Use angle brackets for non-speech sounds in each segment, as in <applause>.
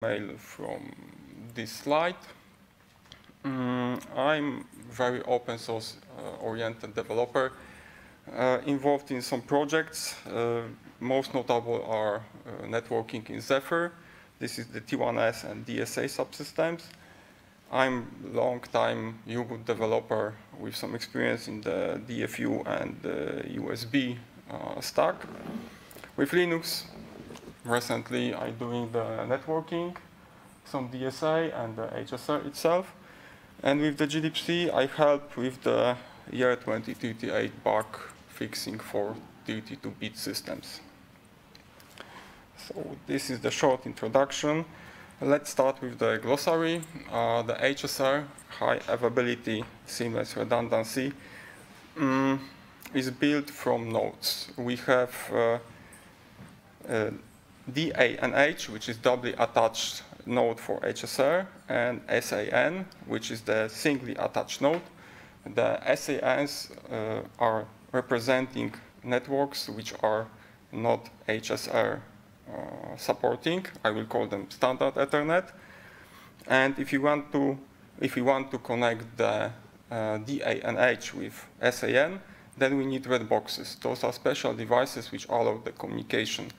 mail from this slide. Mm, I'm very open source uh, oriented developer uh, involved in some projects. Uh, most notable are uh, networking in Zephyr. This is the T1S and DSA subsystems. I'm long time U-Boot developer with some experience in the DFU and the USB uh, stack. With Linux, recently I'm doing the networking, some DSI and the HSR itself. And with the glibc, I help with the year 2038 bug fixing for 32-bit systems. So this is the short introduction. Let's start with the glossary. Uh, the HSR, high availability, seamless redundancy, um, is built from nodes. We have uh, uh, DANH, which is doubly attached node for HSR, and SAN, which is the singly attached node. The SANs uh, are representing networks which are not HSR uh, supporting. I will call them standard Ethernet. And if you want to, if you want to connect the uh, DANH with SAN, then we need red boxes. Those are special devices which allow the communication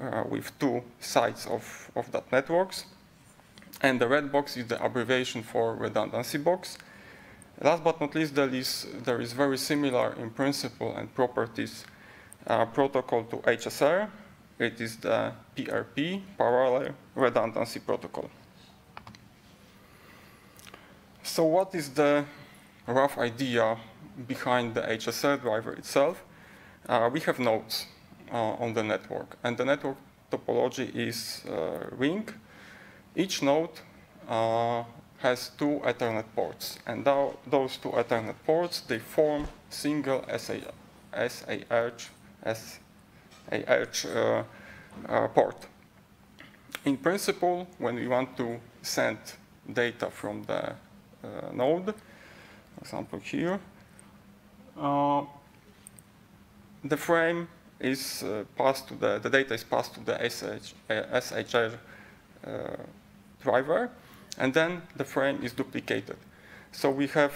uh, with two sides of, of that networks. And the red box is the abbreviation for redundancy box. Last but not least, there is, there is very similar in principle and properties uh, protocol to HSR. It is the PRP, Parallel Redundancy Protocol. So what is the rough idea behind the HSR driver itself? Uh, we have nodes on the network. And the network topology is uh, ring. Each node uh, has two Ethernet ports. And now those two Ethernet ports, they form single SAH, uh, uh, port. In principle, when we want to send data from the uh, node, for example here, uh, the frame is uh, passed to the, the data is passed to the SH, uh, SHR uh, driver, and then the frame is duplicated. So we have,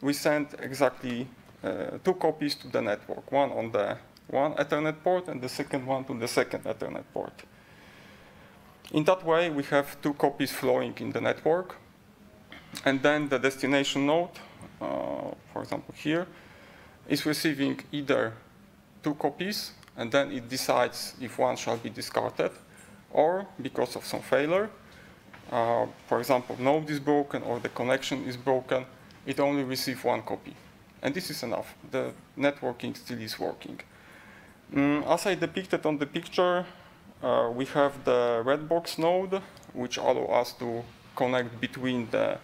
we send exactly uh, two copies to the network, one on the one Ethernet port and the second one to the second Ethernet port. In that way, we have two copies flowing in the network, and then the destination node, uh, for example here, is receiving either two copies, and then it decides if one shall be discarded, or because of some failure, uh, for example, node is broken or the connection is broken, it only receives one copy. And this is enough. The networking still is working. Mm, as I depicted on the picture, uh, we have the red box node, which allow us to connect between the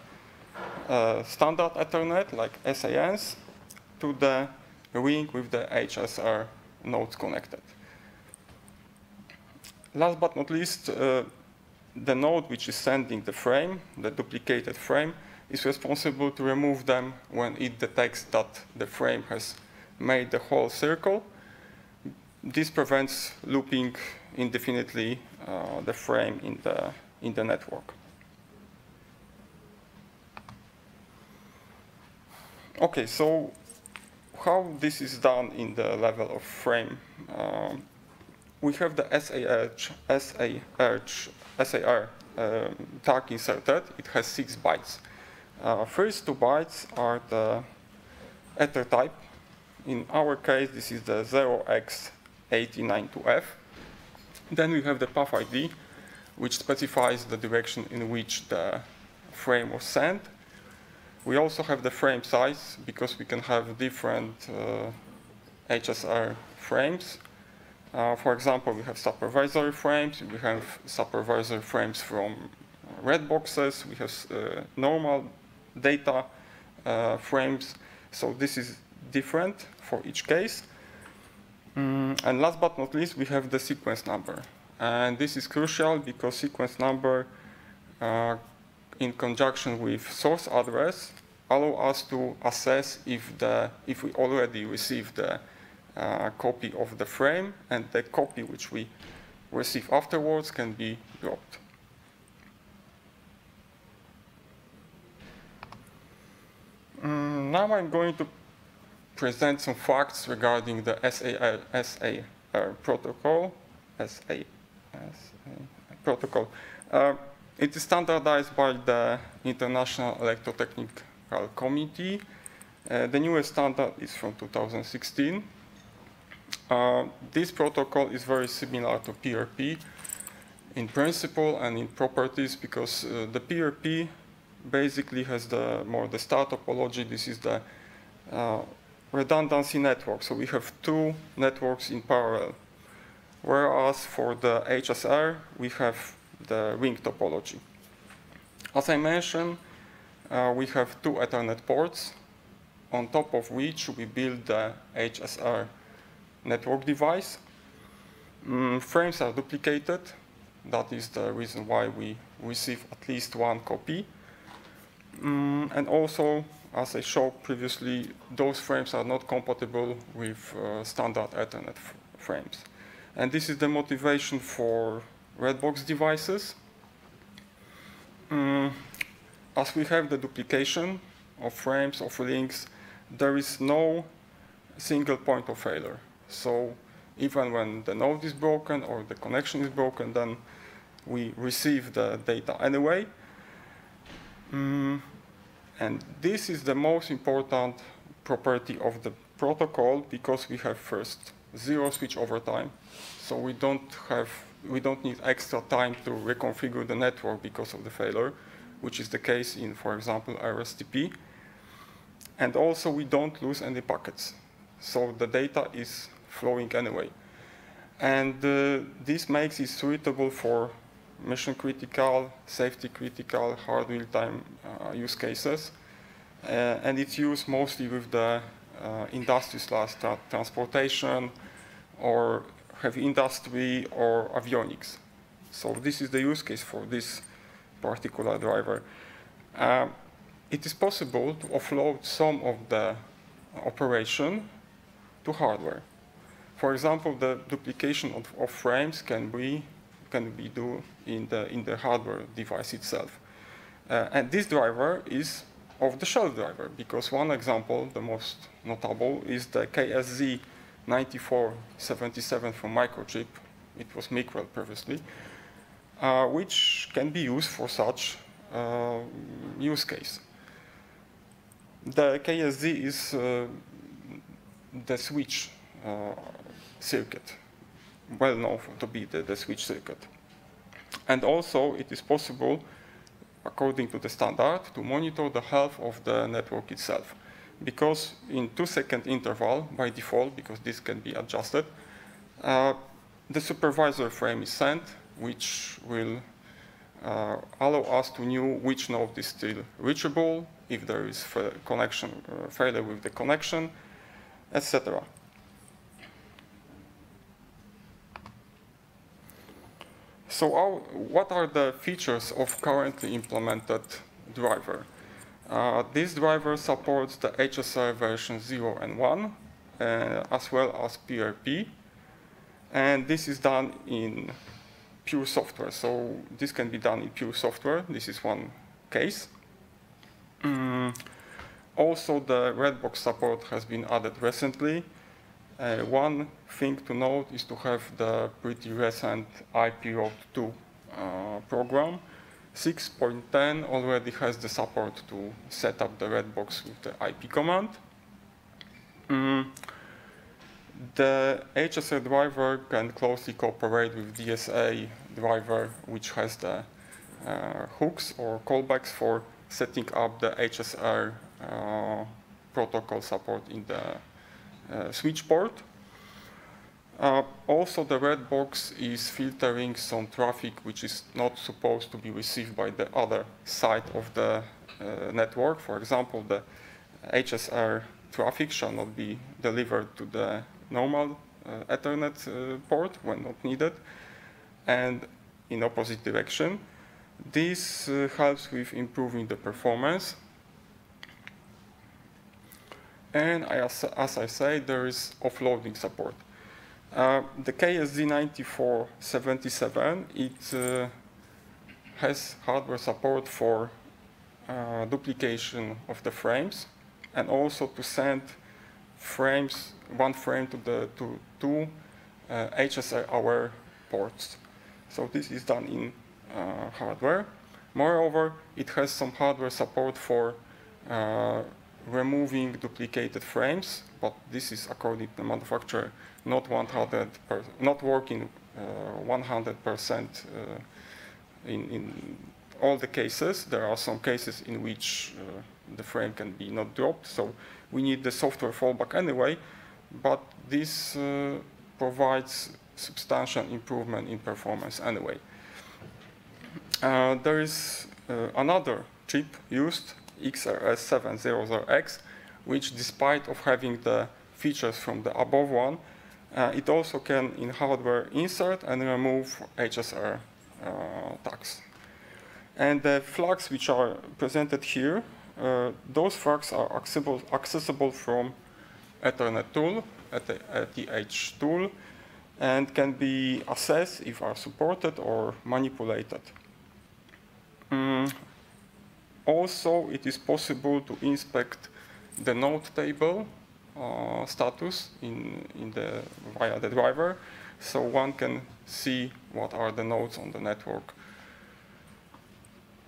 uh, standard Ethernet, like SANs, to the ring with the HSR nodes connected. Last but not least, uh, the node which is sending the frame, the duplicated frame, is responsible to remove them when it detects that the frame has made the whole circle. This prevents looping indefinitely uh, the frame in the, in the network. Okay, so how this is done in the level of frame. Um, we have the SAH, SAH, SAR um, tag inserted. It has six bytes. Uh, first two bytes are the ether type. In our case, this is the 0x89-F. Then we have the path ID, which specifies the direction in which the frame was sent. We also have the frame size because we can have different uh, HSR frames. Uh, for example, we have supervisory frames, we have supervisory frames from red boxes, we have uh, normal data uh, frames. So this is different for each case. Mm, and last but not least, we have the sequence number. And this is crucial because sequence number uh, in conjunction with source address allow us to assess if, the, if we already received the uh, copy of the frame and the copy which we receive afterwards can be dropped. Mm, now I'm going to present some facts regarding the SAR, SAR uh, protocol, SAR protocol. Uh, it is standardized by the International Electrotechnical Committee. Uh, the newest standard is from 2016. Uh, this protocol is very similar to PRP in principle and in properties because uh, the PRP basically has the more the star topology. This is the uh, redundancy network. So we have two networks in parallel. Whereas for the HSR, we have the ring topology. As I mentioned, uh, we have two Ethernet ports, on top of which we build the HSR network device. Mm, frames are duplicated. That is the reason why we receive at least one copy. Mm, and also, as I showed previously, those frames are not compatible with uh, standard Ethernet frames. And this is the motivation for Redbox devices. Mm, as we have the duplication of frames, of links, there is no single point of failure. So even when the node is broken or the connection is broken, then we receive the data anyway. Mm, and this is the most important property of the protocol because we have first zero switch over time. So we don't have we don't need extra time to reconfigure the network because of the failure, which is the case in, for example, RSTP. And also we don't lose any packets. So the data is flowing anyway. And uh, this makes it suitable for mission critical, safety critical, hard real-time uh, use cases. Uh, and it's used mostly with the uh, industry slash tra transportation or heavy industry or avionics. So this is the use case for this particular driver. Um, it is possible to offload some of the operation to hardware. For example, the duplication of, of frames can be can be do in the in the hardware device itself. Uh, and this driver is off-the-shelf driver because one example, the most notable, is the KSZ 9477 from Microchip. It was Micrel previously, uh, which can be used for such uh, use case. The KSZ is uh, the switch uh, circuit, well known to be the, the switch circuit. And also it is possible, according to the standard, to monitor the health of the network itself because in two second interval by default, because this can be adjusted, uh, the supervisor frame is sent, which will uh, allow us to know which node is still reachable, if there is connection uh, failure with the connection, etc. So our, what are the features of currently implemented driver? Uh, this driver supports the HSI version 0 and 1, uh, as well as PRP. And this is done in pure software. So this can be done in pure software. This is one case. Mm. Also, the Redbox support has been added recently. Uh, one thing to note is to have the pretty recent IP Road 2 uh, program 6.10 already has the support to set up the red box with the IP command. Mm. The HSR driver can closely cooperate with DSA driver, which has the uh, hooks or callbacks for setting up the HSR uh, protocol support in the uh, switch port. Uh, also, the red box is filtering some traffic which is not supposed to be received by the other side of the uh, network. For example, the HSR traffic shall not be delivered to the normal uh, Ethernet uh, port when not needed, and in opposite direction. This uh, helps with improving the performance. And as, as I say, there is offloading support. Uh, the KSZ9477, it uh, has hardware support for uh, duplication of the frames and also to send frames, one frame to the to two uh, HSR-aware ports. So this is done in uh, hardware. Moreover, it has some hardware support for uh, removing duplicated frames, but this is according to the manufacturer not 100 not working 100% uh, in, in all the cases. There are some cases in which uh, the frame can be not dropped, so we need the software fallback anyway, but this uh, provides substantial improvement in performance anyway. Uh, there is uh, another chip used, XRS700X, which despite of having the features from the above one, uh, it also can in hardware insert and remove HSR uh, tags. And the flags which are presented here, uh, those flags are accessible, accessible from Ethernet tool, at the ethtool, and can be assessed if are supported or manipulated. Mm. Also, it is possible to inspect the node table uh, status in, in the, via the driver, so one can see what are the nodes on the network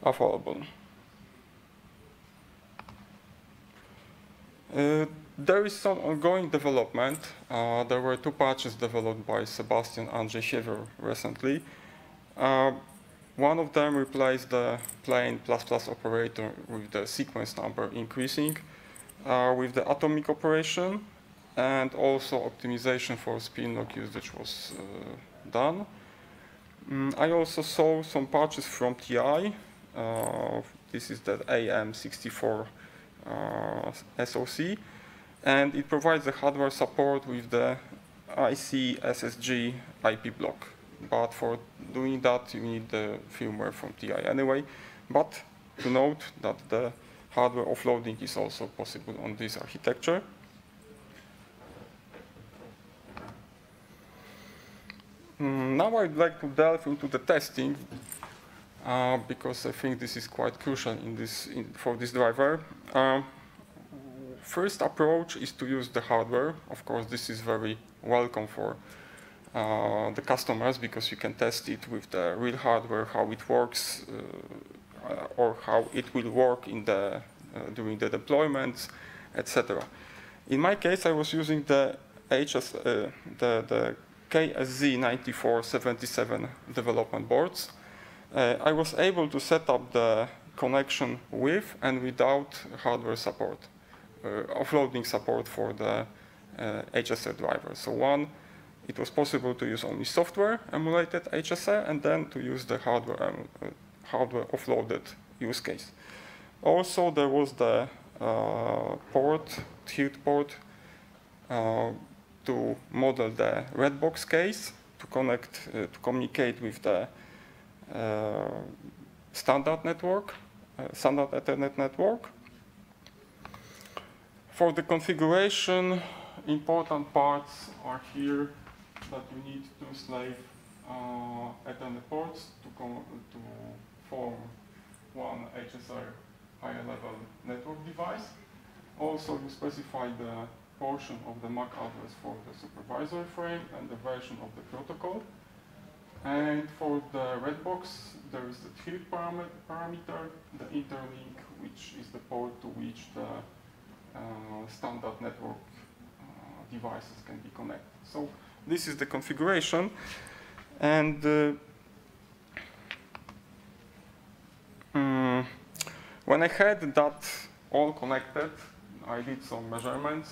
available. Uh, there is some ongoing development. Uh, there were two patches developed by Sebastian Andrzej recently. Uh, one of them replaced the plain plus plus operator with the sequence number increasing uh, with the atomic operation and also optimization for spin lock usage was uh, done. Mm, I also saw some patches from TI. Uh, this is the AM64 uh, SoC and it provides the hardware support with the IC SSG IP block. But for doing that, you need the firmware from TI anyway. But to note that the hardware offloading is also possible on this architecture. Mm, now I'd like to delve into the testing uh, because I think this is quite crucial in this in, for this driver. Uh, first approach is to use the hardware. Of course, this is very welcome for uh, the customers because you can test it with the real hardware, how it works, uh, or how it will work in the uh, during the deployments, etc. In my case, I was using the HS, uh, the, the KSZ9477 development boards. Uh, I was able to set up the connection with and without hardware support, uh, offloading support for the uh, HSR driver. So one it was possible to use only software emulated HSR and then to use the hardware, uh, hardware offloaded use case. Also, there was the uh, port, tiered port, uh, to model the red box case to connect, uh, to communicate with the uh, standard network, uh, standard Ethernet network. For the configuration, important parts are here that you need two slave uh, Ethernet ports to, to form one HSR higher level network device. Also, you specify the portion of the MAC address for the supervisory frame and the version of the protocol. And for the red box, there is the third parameter, the interlink, which is the port to which the uh, standard network uh, devices can be connected. So this is the configuration. And uh, um, when I had that all connected, I did some measurements,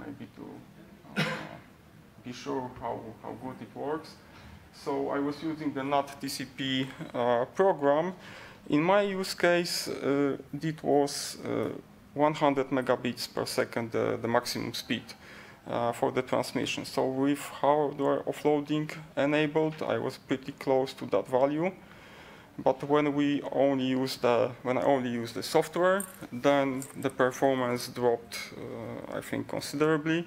maybe to uh, be sure how, how good it works. So I was using the nuttcp uh, program. In my use case, uh, it was uh, 100 megabits per second, the maximum speed uh, for the transmission. So with hardware offloading enabled, I was pretty close to that value. But when we only use the when I only use the software, then the performance dropped, uh, I think, considerably,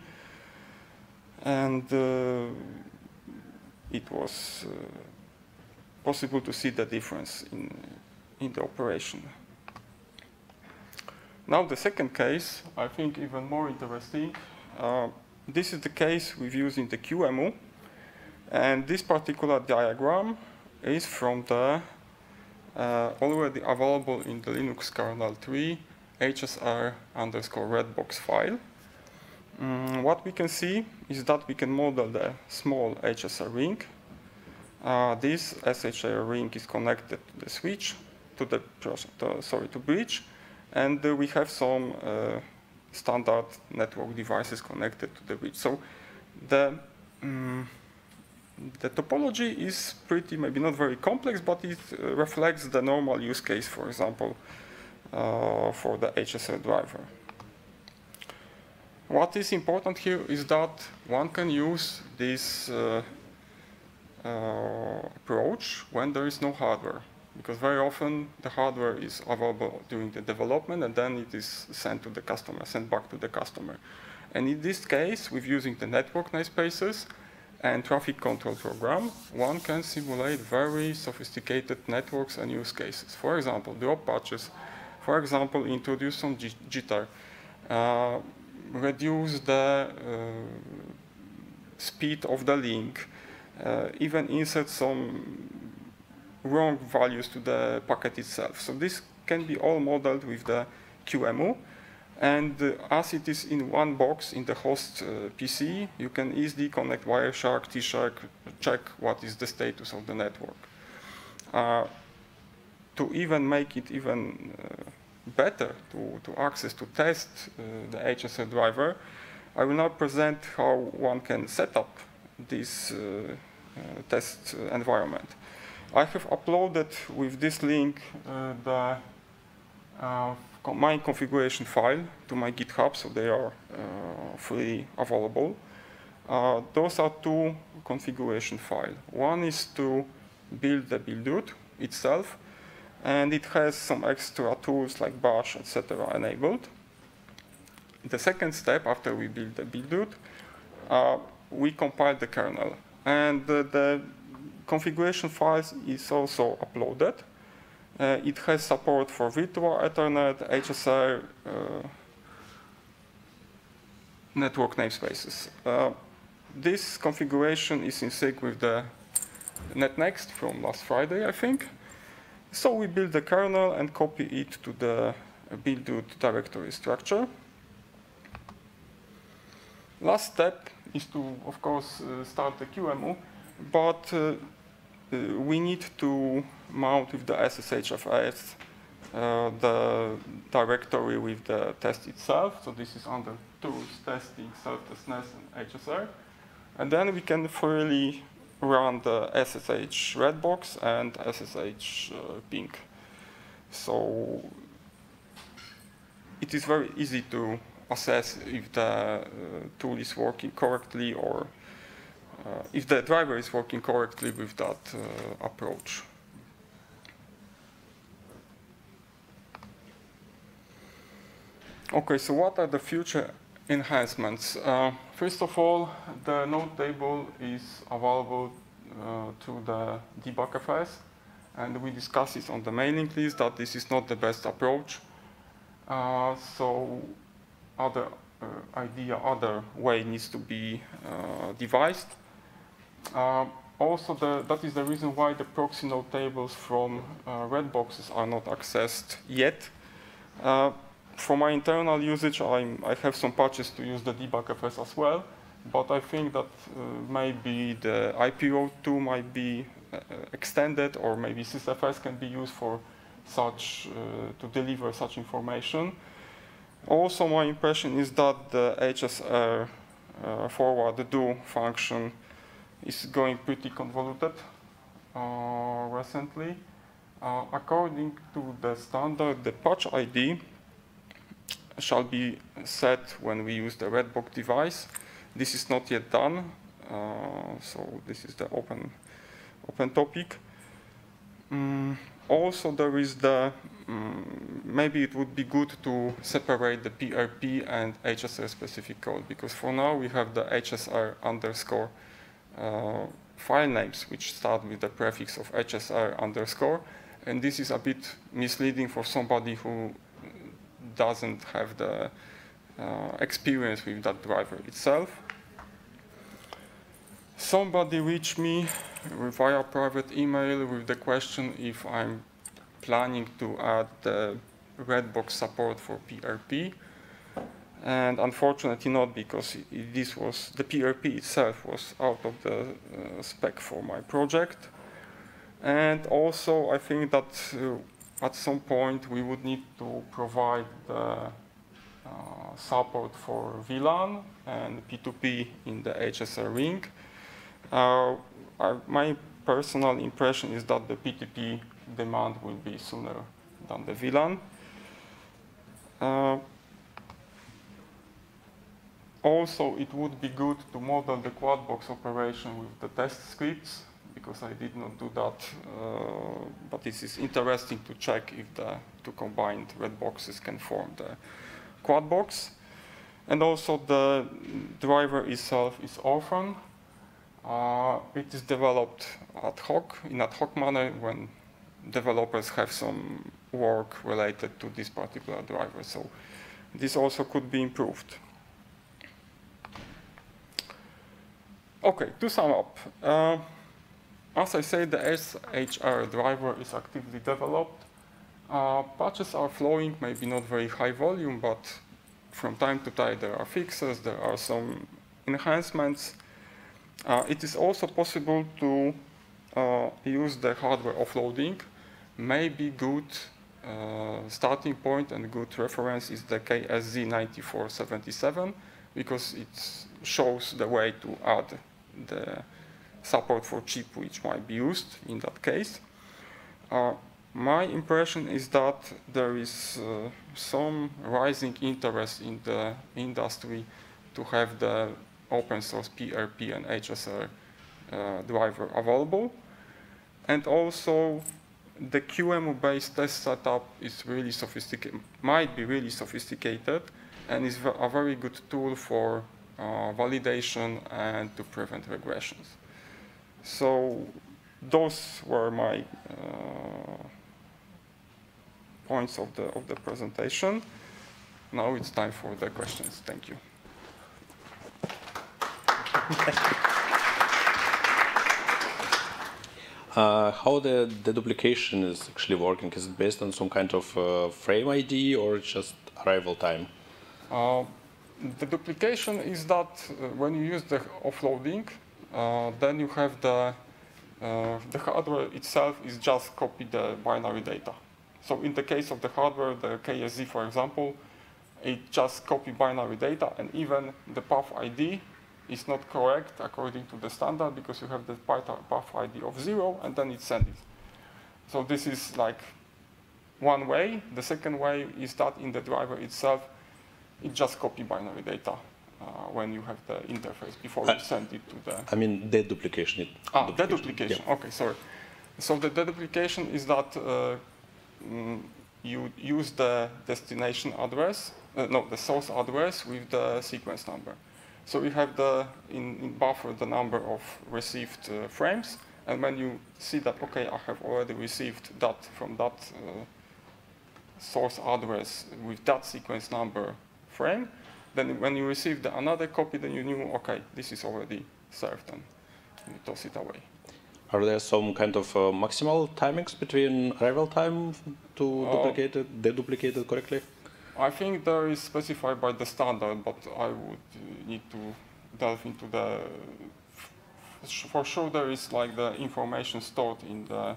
and uh, it was uh, possible to see the difference in in the operation. Now the second case, I think even more interesting. Uh, this is the case we've used in the QEMU. And this particular diagram is from the already available in the Linux kernel 3 hsr underscore redbox file. Mm, what we can see is that we can model the small HSR ring. Uh, this SHR ring is connected to the switch, to the, to, sorry, to bridge, and uh, we have some uh, standard network devices connected to the bridge. So the um, the topology is pretty, maybe not very complex, but it uh, reflects the normal use case, for example, uh, for the HSR driver. What is important here is that one can use this uh, uh, approach when there is no hardware, because very often the hardware is available during the development and then it is sent to the customer, sent back to the customer. And in this case, with using the network namespaces, and traffic control program, one can simulate very sophisticated networks and use cases. For example, drop patches, for example, introduce some jitter, uh, reduce the uh, speed of the link, uh, even insert some wrong values to the packet itself. So this can be all modeled with the QEMU. And uh, as it is in one box in the host uh, PC, you can easily connect Wireshark, T-Shark, check what is the status of the network. Uh, to even make it even uh, better to, to access, to test uh, the HSR driver, I will now present how one can set up this uh, test environment. I have uploaded with this link the my configuration file to my GitHub, so they are uh, available. Uh, those are two configuration files. One is to build the Buildroot itself, and it has some extra tools like bash, etc. enabled. The second step after we build the build uh, we compile the kernel. And the configuration files is also uploaded. Uh, it has support for virtual Ethernet, HSR, uh, network namespaces. Uh, this configuration is in sync with the NetNext from last Friday, I think. So we build the kernel and copy it to the build directory structure. Last step is to, of course, uh, start the QEMU, but uh, we need to mount with the SSHFS uh, the directory with the test itself. So this is under tools, testing, self-testness, and HSR. And then we can freely run the SSH Redbox and SSH uh, ping. So it is very easy to assess if the uh, tool is working correctly or uh, if the driver is working correctly with that uh, approach. Okay, so what are the future enhancements? Uh, first of all, the node table is available uh, to the debugfs, and we discussed it on the mailing list that this is not the best approach. Uh, so other uh, idea, other way needs to be devised. Uh, also, the, that is the reason why the proxy node tables from uh, red boxes are not accessed yet. Uh, for my internal usage, I'm, i have some patches to use the debugfs as well, but I think that uh, maybe the iproute2 might be uh, extended, or maybe sysfs can be used for such uh, to deliver such information. Also, my impression is that the HSR forward the do function is going pretty convoluted uh, recently. Uh, according to the standard, the path ID shall be set when we use the Redbox device. This is not yet done, uh, so this is the open, open topic. Mm, also, there is the, um, maybe it would be good to separate the PRP and HSR specific code, because for now we have the HSR underscore file names which start with the prefix of HSR underscore. And this is a bit misleading for somebody who doesn't have the uh, experience with that driver itself. Somebody reached me via private email with the question if I'm planning to add the Redbox support for PRP. And unfortunately not because this was, the PRP itself was out of the uh, spec for my project. And also I think that uh, at some point we would need to provide the uh, support for VLAN and PTP in the HSR ring. Uh, my personal impression is that the PTP demand will be sooner than the VLAN. Also, it would be good to model the quad box operation with the test scripts, because I did not do that. Uh, but this is interesting to check if the two combined red boxes can form the quad box. And also the driver itself is orphan. Uh, it is developed ad hoc, in ad hoc manner when developers have some work related to this particular driver. So this also could be improved. Okay, to sum up. Uh, as I say, the SHR driver is actively developed. Uh, patches are flowing, maybe not very high volume, but from time to time there are fixes, there are some enhancements. Uh, it is also possible to uh, use the hardware offloading. Maybe good uh, starting point and good reference is the KSZ9477 because it shows the way to add the support for chip which might be used in that case. Uh, my impression is that there is uh, some rising interest in the industry to have the open source PRP and HSR uh, driver available. And also the QEMU-based test setup is really sophisticated, might be really sophisticated, and is a very good tool for validation and to prevent regressions. So those were my uh, points of the of the presentation. Now it's time for the questions. Thank you. Uh, how the, the duplication is actually working? Is it based on some kind of uh, frame ID or just arrival time? Uh, the duplication is that uh, when you use the offloading, uh, then you have the, uh, the hardware itself is just copy the binary data. So in the case of the hardware, the KSZ, for example, it just copy binary data, and even the path ID is not correct according to the standard because you have the path ID of zero and then it sends it. So this is like one way. The second way is that in the driver itself, it just copy binary data uh, when you have the interface before you send it to the. I mean deduplication. It, ah, deduplication. Yeah. Okay, sorry. So the deduplication is that uh, mm, you use the destination address, uh, no, the source address with the sequence number. So you have the in, in buffer the number of received uh, frames, and when you see that okay, I have already received that from that uh, source address with that sequence number frame, then when you receive the another copy, then you knew okay, this is already served, and you toss it away. Are there some kind of uh, maximal timings between arrival time to uh, duplicate it, deduplicate it correctly? I think there is specified by the standard, but I would need to delve into the. For sure, there is like the information stored in the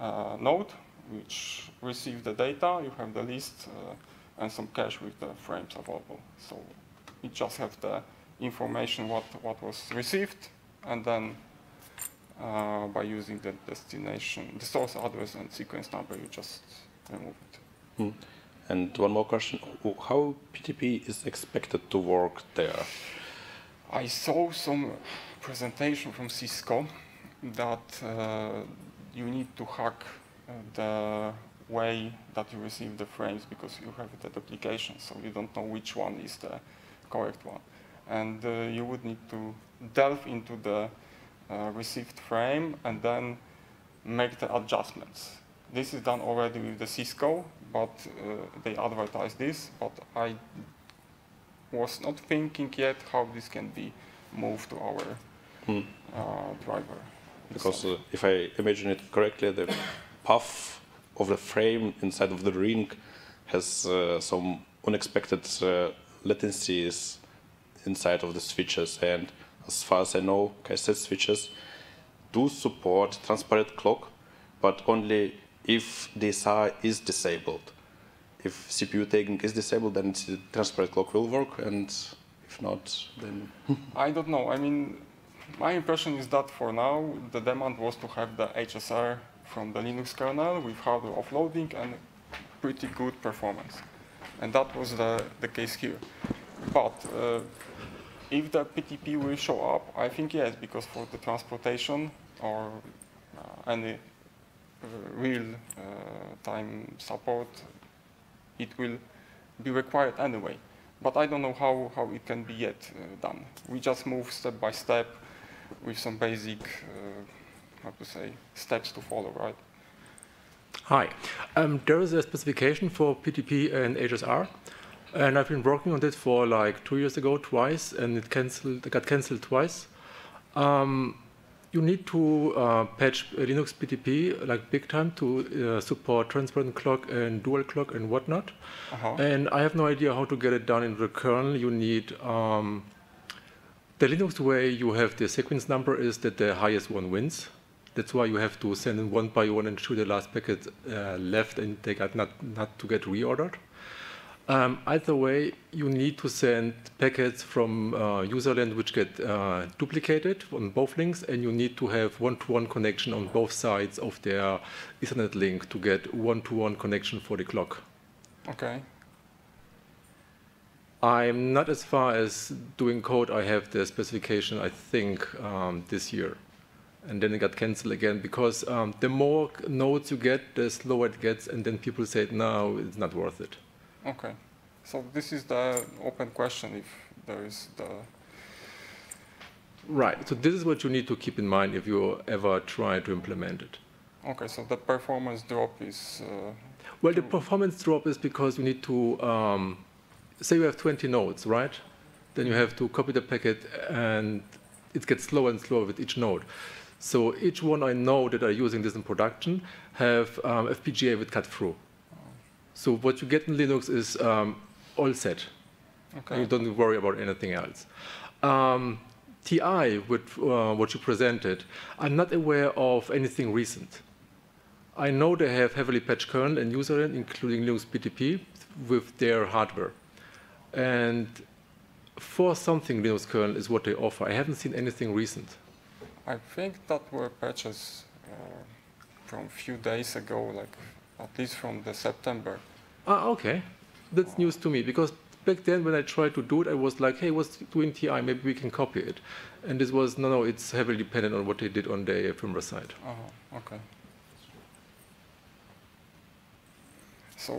uh, node, which receives the data. You have the list uh, and some cache with the frames available. So it just has the information what what was received, and then uh, by using the destination, the source address and sequence number, you just remove it. Hmm. And one more question, how PTP is expected to work there? I saw some presentation from Cisco that uh, you need to hack uh, the way that you receive the frames because you have the duplication, so you don't know which one is the correct one. And uh, you would need to delve into the uh, received frame and then make the adjustments. This is done already with the Cisco but uh, they advertise this, but I was not thinking yet how this can be moved to our Hmm. uh, driver. Because uh, if I imagine it correctly, the path of the frame inside of the ring has uh, some unexpected uh, latencies inside of the switches. And as far as I know, cassette switches do support transparent clock, but only if DSR is disabled. If CPU tagging is disabled, then the transparent clock will work, and if not, then <laughs> I don't know. I mean, my impression is that for now the demand was to have the HSR from the Linux kernel with hardware offloading and pretty good performance. And that was the, the case here. But uh, if the PTP will show up, I think yes, because for the transportation or uh, any uh, real uh, time support, it will be required anyway. But I don't know how, how it can be yet uh, done. We just move step by step with some basic, uh, how to say, steps to follow, right? Hi. Um, there is a specification for PTP and HSR, and I've been working on it for like two years ago, twice, and it canceled, got cancelled twice. Um, you need to uh, patch Linux PTP like big time to uh, support transparent clock and dual clock and whatnot. Uh-huh. And I have no idea how to get it done in the kernel. You need um, the Linux way you have the sequence number is that the highest one wins. That's why you have to send in one by one and shoot the last packet uh, left and they got not, not to get reordered. Um, either way, you need to send packets from uh, userland which get uh, duplicated on both links, and you need to have one-to-one connection on both sides of their Ethernet link to get one-to-one connection for the clock. Okay. I'm not as far as doing code. I have the specification, I think, um, this year. And then it got canceled again because um, the more nodes you get, the slower it gets, and then people say, no, it's not worth it. Okay. So this is the open question if there is the Right. So this is what you need to keep in mind if you ever try to implement it. okay. So the performance drop is uh, Well, the performance drop is because you need to um, say you have 20 nodes, right? Then you have to copy the packet, and it gets slower and slower with each node. So each one I know that are using this in production have um, FPGA with cut through. So what you get in Linux is um, all set. okay. You don't worry about anything else. Um, TI, with uh, what you presented, I'm not aware of anything recent. I know they have heavily patched kernel and user end, including Linux PTP, with their hardware. And for something Linux kernel is what they offer. I haven't seen anything recent. I think that were patches uh, from a few days ago, like at least from the September. Ah, okay. That's news to me because back then when I tried to do it, I was like, hey, what's doing TI? Maybe we can copy it. And this was, no, no, it's heavily dependent on what they did on their firmware side. Uh-huh. Okay. So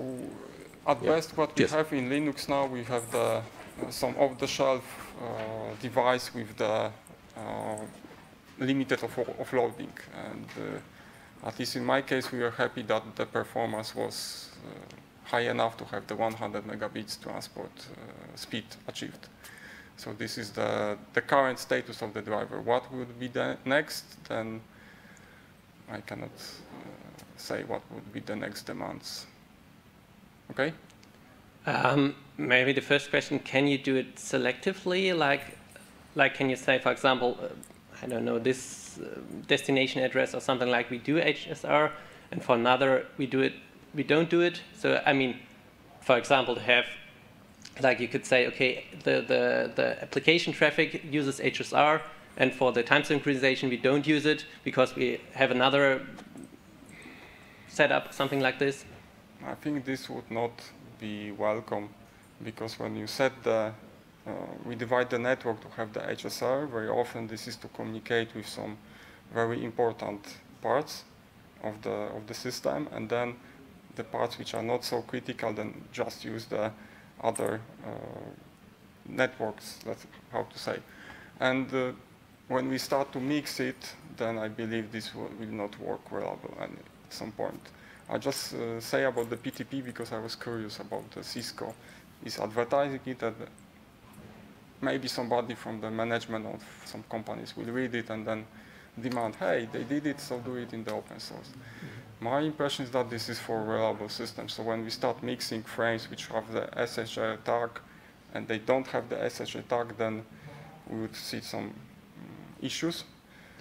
at Yeah. best, what we Yes. have in Linux now, we have the uh, some off-the-shelf uh, device with the uh, limited of offloading, and uh, at least in my case, we are happy that the performance was uh, high enough to have the 100 megabits transport uh, speed achieved. So this is the the current status of the driver. What would be the next? Then I cannot uh, say what would be the next demands. Okay. Um, maybe the first question: Can you do it selectively? Like, like, can you say, for example, I don't know, this uh, destination address or something like we do HSR, and for another we do it, we don't do it. So, I mean, for example, to have, like, you could say, okay, the the the application traffic uses HSR, and for the time synchronization we don't use it because we have another setup, something like this. I think this would not be welcome because when you set the, uh, we divide the network to have the HSR, very often this is to communicate with some very important parts of the, of the system. And then the parts which are not so critical then just use the other uh, networks, that's how to say. And uh, when we start to mix it, then I believe this will, will not work well at some point. I just uh, say about the PTP because I was curious about the Cisco. Is advertising it maybe somebody from the management of some companies will read it and then demand, hey, they did it, so do it in the open source. My impression is that this is for reliable systems. So when we start mixing frames which have the SHA tag and they don't have the SHA tag, then we would see some issues.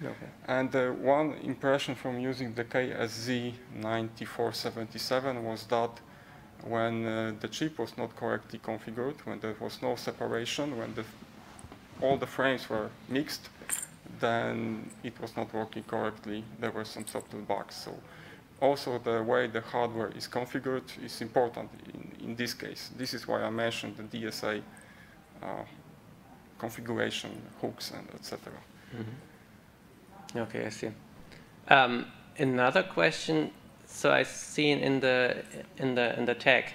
Okay. And uh, one impression from using the KSZ 9477 was that when uh, the chip was not correctly configured, when there was no separation, when the, all the frames were mixed, then it was not working correctly. There were some subtle bugs. So also the way the hardware is configured is important in, in this case. This is why I mentioned the DSA uh, configuration hooks and etc. Okay, I see. Um, another question. So I seen in the in the in the tag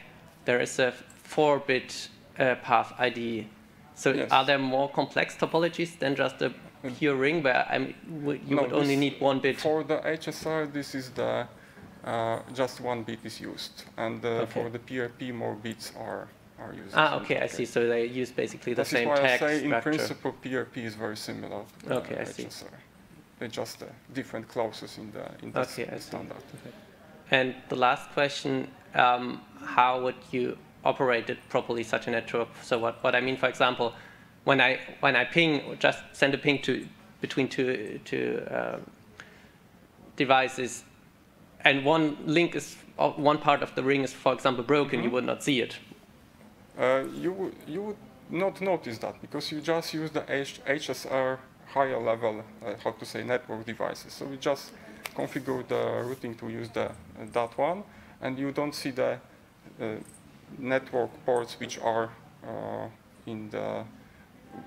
there is a four-bit uh, path ID. So Yes. are there more complex topologies than just a pure ring where I'm, w- you No, would only need one bit? For the HSR, this is the uh, just one bit is used, and uh, Okay. for the PRP, more bits are are used. Ah, okay, I see. So they use basically the This is same why I tag say in principle PRP is very similar to the Okay, I see. They're just uh, different clauses in the in the Okay, I s- see. standard. And the last question, um, how would you operate it properly, such a network? So what, what I mean, for example, when I, when I ping, just send a ping to, between two, two uh, devices, and one link is, one part of the ring is, for example, broken, you would not see it. Uh, you would you would not notice that because you just use the H- HSR higher level, uh, how to say, network devices. So you just configure the routing to use the uh, that one, and you don't see the uh, network ports which are uh, in the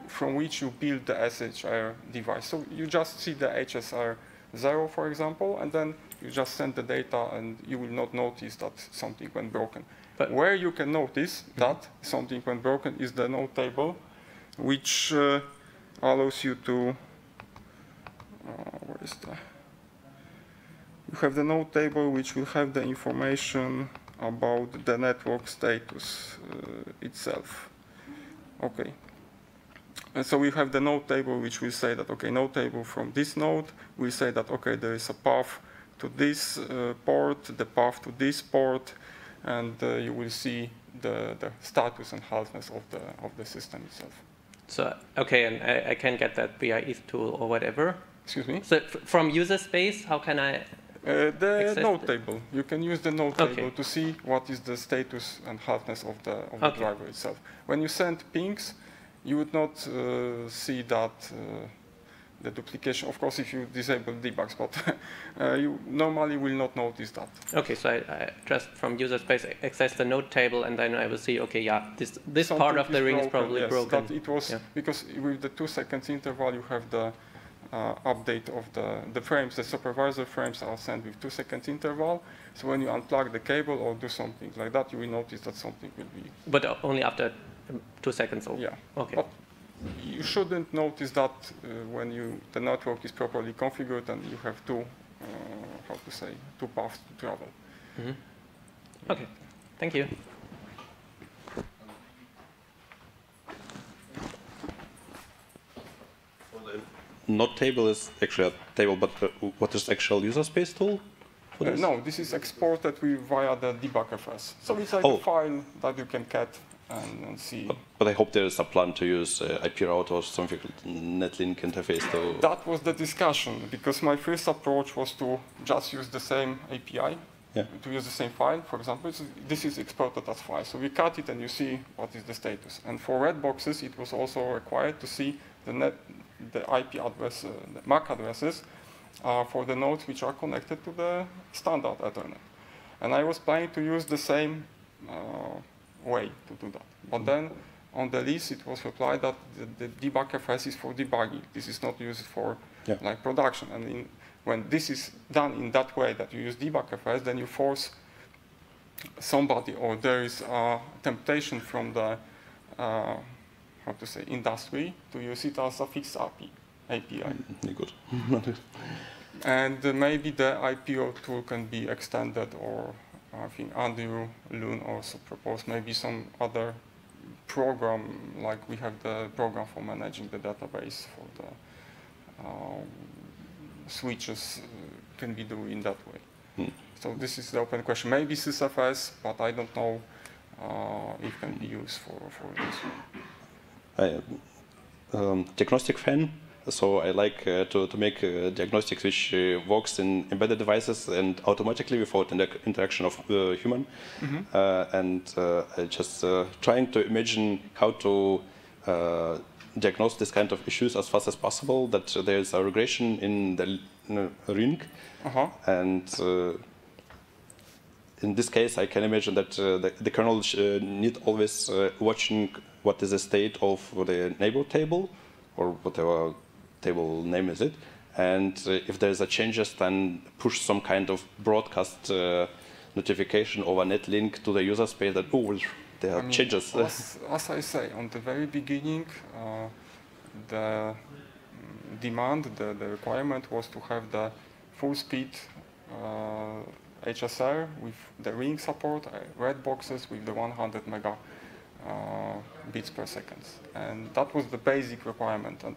from which you build the SHR device. So you just see the HSR zero, for example, and then you just send the data, and you will not notice that something went broken. But- Where you can notice that something went broken is the node table, which uh, allows you to. Uh, where is the? You have the node table, which will have the information about the network status uh, itself. Okay. And so we have the node table, which will say that, okay, node table from this node we say that, okay, there is a path to this uh, port, the path to this port, and uh, you will see the, the status and healthness of the, of the system itself. So, okay, and I, I can get that via ethtool or whatever. Excuse me? So from user space, how can I, Uh, the node table. You can use the node Okay. table to see what is the status and healthness of the, of the driver itself. When you send pings, you would not uh, see that uh, the duplication. Of course, if you disable debugs, <laughs> but uh, you normally will not notice that. okay, so I, I just from user space access the node table and then I will see, okay, yeah, this, this part of the ring is probably yes, broken. That it was Yeah. because with the two seconds interval, you have the uh, update of the the frames. The supervisor frames are sent with two seconds interval. So when you unplug the cable or do something like that, you will notice that something will be But only after um, two seconds or yeah. Okay. But you shouldn't notice that uh, when you the network is properly configured and you have two uh, how to say two paths to travel. Mhm. Okay, thank you. Node table is actually a table, but uh, what is actual user space tool? for Uh, no, this is exported with, via the debugfs. So it's like Oh. a file that you can cat and, and see. But, but I hope there is a plan to use uh, IP route or something like netlink interface to. That was the discussion because my first approach was to just use the same API, Yeah. to use the same file. For example, this is exported as file. So we cut it and you see what is the status. And for red boxes, it was also required to see the net, the IP address, uh, the MAC addresses uh, for the nodes which are connected to the standard Ethernet. And I was planning to use the same uh, way to do that. But then on the list, it was replied that the, the debugfs is for debugging. This is not used for Yeah. like production. And in, when this is done in that way, that you use debugfs, then you force somebody, or there is a temptation from the uh, how to say industry to use it as a fixed API. API. Mm, Good. <laughs> And uh, maybe the IPO tool can be extended, or I think Andrew Lunn also proposed maybe some other program, like we have the program for managing the database for the um, switches, uh, can be do in that way. Hmm. So this is the open question. Maybe SysFS, but I don't know uh, if can be used for, for this. I um, diagnostic fan, so I like uh, to, to make uh, diagnostics which uh, works in embedded devices and automatically without inter interaction of the human. Uh, and uh, I just uh, trying to imagine how to uh, diagnose this kind of issues as fast as possible. That there is a regression in the uh, ring, Uh-huh. and uh, in this case, I can imagine that uh, the, the kernel sh- uh, need always uh, watching what is the state of the neighbor table, or whatever table name is it, and uh, if there is a changes, then push some kind of broadcast uh, notification over netlink to the user space that oh there are I mean, changes. As, as I say, on the very beginning, uh, the demand, the, the requirement was to have the full speed uh, HSR with the ring support, uh, red boxes with the 100 mega uh, bits per second. And that was the basic requirement. And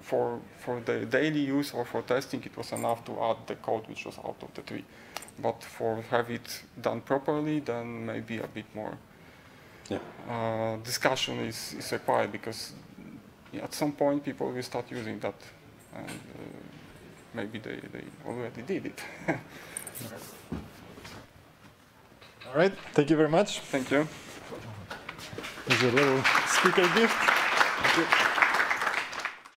for, for the daily use or for testing, it was enough to add the code which was out of the tree. But for have it done properly, then maybe a bit more Yeah. uh, discussion is, is required because at some point people will start using that and uh, maybe they, they already did it. <laughs> All right, thank you very much. Thank you. There's a little speaker gift. Thank you.